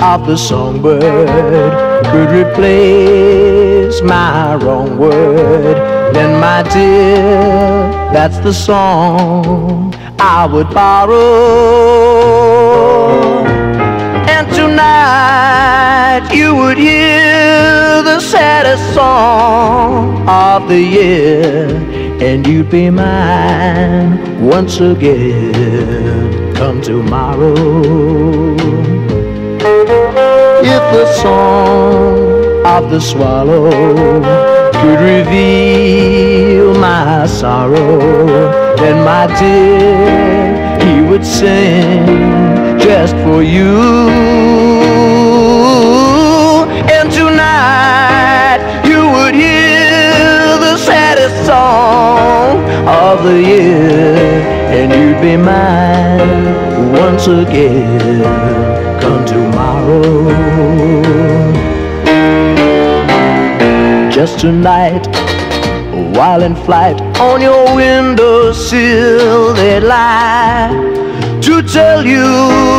of the songbird could replace my wrong word, then my dear, that's the song I would borrow. And tonight you would hear the saddest song of the year, and you'd be mine once again. Come tomorrow. If the song of the swallow could reveal my sorrow then my dear, he would sing just for you. And tonight you would hear the saddest song of the year, be mine once again. Come tomorrow. Just tonight while in flight on your windowsill they lie to tell you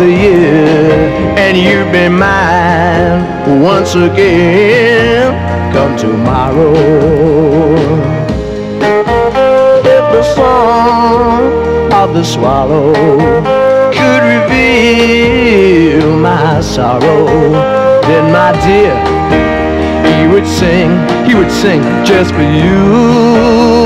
the year and you'd be mine once again come tomorrow if the song of the swallow could reveal my sorrow, then my dear, he would sing, he would sing just for you.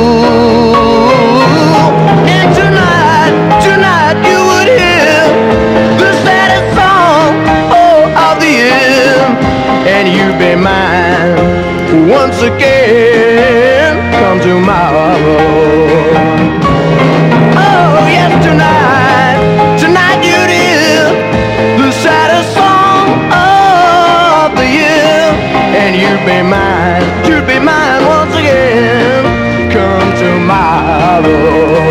Be mine once again. Come tomorrow. Oh, yes, tonight, tonight you'd hear the saddest song of the year, and you'd be mine, you'd be mine once again. Come tomorrow.